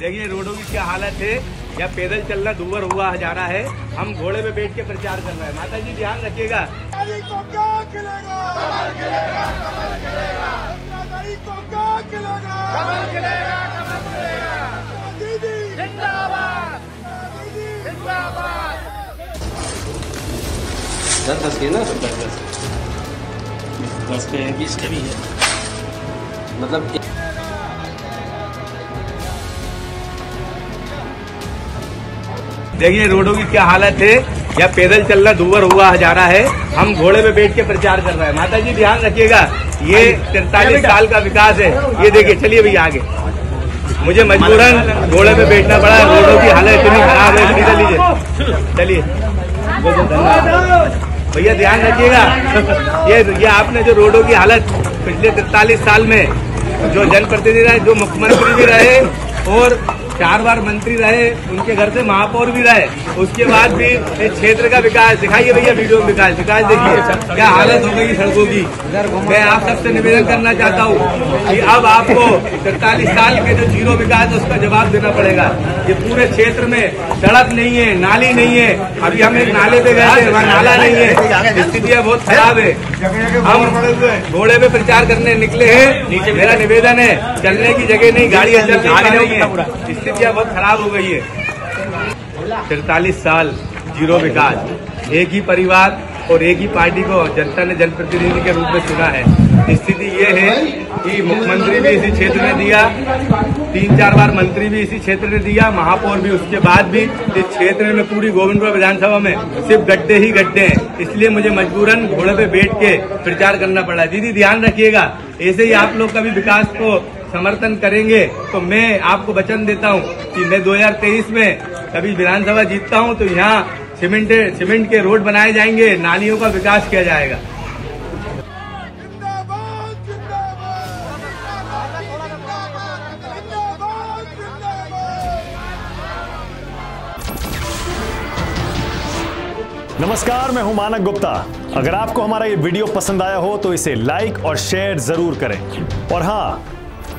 देखिए रोडों की क्या हालत है। या पैदल चलना दूर हुआ जा रहा है। हम घोड़े पे बैठ के प्रचार कर रहे हैं। माता जी ध्यान रखिएगा। दादागिरी को क्या खिलेगा? कमल खिलेगा कमल खिलेगा। दादागिरी को क्या खिलेगा? कमल खिलेगा कमल खिलेगा। दीदी जिंदाबाद। दीदी जिंदाबाद। दस दस के ना? दस दस दस। पे बीस के भी है। मतलब देखिए रोडों की क्या हालत है। या पैदल चलना दूर हुआ जा रहा है। हम घोड़े पे बैठ के प्रचार कर रहे हैं। माता जी ध्यान रखिएगा। ये तिरतालीस साल का विकास है। ये देखिए चलिए भैया आगे। मुझे मजबूरन घोड़े पे बैठना पड़ा। रोडों की हालत इतनी खराब है इधर लीजिए चलिए। बहुत बहुत धन्यवाद। भैया ध्यान रखिएगा। ये ये आपने जो रोडों की हालत पिछले तिरतालीस साल में जो जनप्रतिनिधि रहे जो मुख्यमंत्री भी रहे और चार बार मंत्री रहे, उनके घर से महापौर भी रहे। उसके बाद भी क्षेत्र का विकास दिखाइए भैया, वीडियो में विकास। विकास देखिए, क्या हालत हो गई सड़कों की। मैं आप सबसे निवेदन करना चाहता हूँ कि अब आपको सैतालीस साल के जो ज़ीरो विकास है, उसका जवाब देना पड़ेगा। ये पूरे क्षेत्र में सड़क नहीं है, नाली नहीं है। अभी हम एक नाले पे गए वहाँ नाला नहीं है। स्थितियाँ बहुत खराब है। हम घोड़े पे प्रचार करने निकले हैं। मेरा निवेदन है, चलने की जगह नहीं गाड़ी अंदर नहीं है। स्थितियाँ बहुत खराब हो गई है। तिरतालीस साल, ज़ीरो विकास। एक ही परिवार और एक ही पार्टी को जनता ने जनप्रतिनिधि के रूप में चुना है। स्थिति ये है कि मुख्यमंत्री भी इसी क्षेत्र ने दिया तीन चार बार मंत्री भी इसी क्षेत्र ने दिया, महापौर भी उसके बाद भी इस क्षेत्र में पूरी गोविंदपुर विधानसभा में सिर्फ़ गड्ढे ही गड्ढे हैं। इसलिए मुझे मजबूरन घोड़े पे बैठ के प्रचार करना पड़ा। दीदी, ध्यान रखिएगा, ऐसे ही आप लोग कभी विकास को समर्थन करेंगे तो मैं आपको वचन देता हूँ कि मैं 2023 में कभी विधानसभा जीतता हूँ तो यहाँ सीमेंट सीमेंट के रोड बनाए जाएँगे, नालियों का विकास किया जाएगा। नमस्कार, मैं हूँ मानक गुप्ता। अगर आपको हमारा ये वीडियो पसंद आया हो तो इसे लाइक और शेयर ज़रूर करें। और हाँ